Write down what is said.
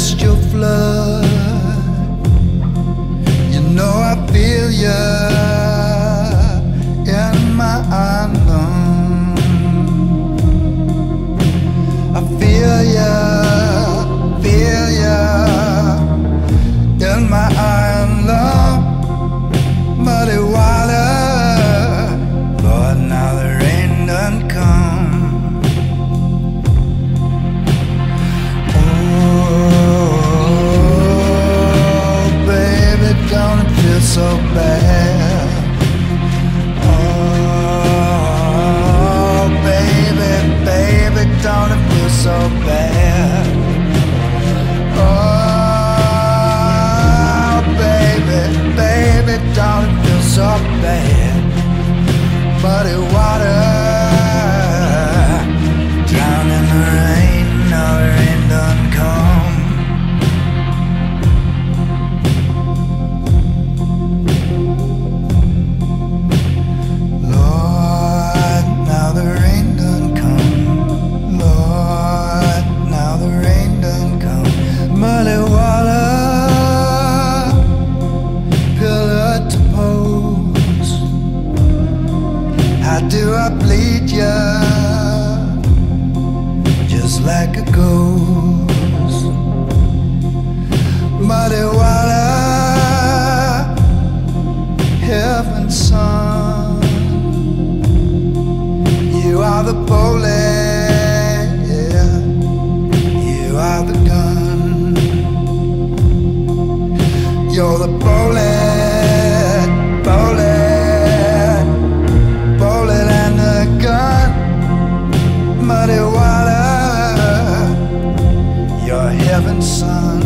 celestial flood. You know I feel you. Do I bleed you just like a ghost? Muddy water, heaven's sun. You are the bullet, yeah. you are the gun. You're the bullet. sun.